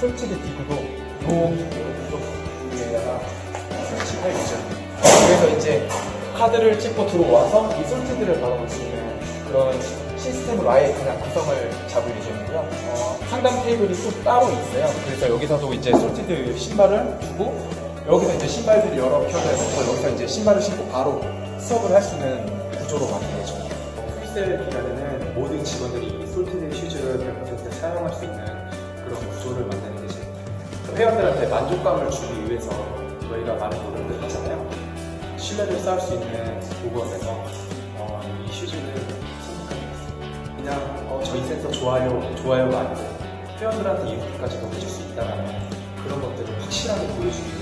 솔티드 기구도 여기다가 설치할 예정입니다. 그래서 이제 카드를 찍고 들어와서 이 솔티드를 받아볼 수 있는 그런 시스템으로 아예 그냥 구성을 잡을 예정이고요. 어, 상담 테이블이 또 따로 있어요. 그래서 여기서도 이제 솔티드 신발을 두고 여기서 이제 신발들을 여러 켜져 있어서 여기서 이제 신발을 신고 바로 수업을 할 수 있는 구조로 만들 예정입니다. pre-sale 기간에는 모든 직원들이 이 솔티드 구조를 만드는 게 제일 회원들한테 만족감을 주기 위해서 저희가 많은 노력을 하잖아요. 신뢰를 쌓을 수 있는 도구에서 어, 이 슈즈를 선택하게 됐습니다. 그냥 어, 저희 센터 좋아요, 좋아요가 아니고 회원들한테 이렇게까지도 해줄 수 있다는 그런 것들을 확실하게 보여주기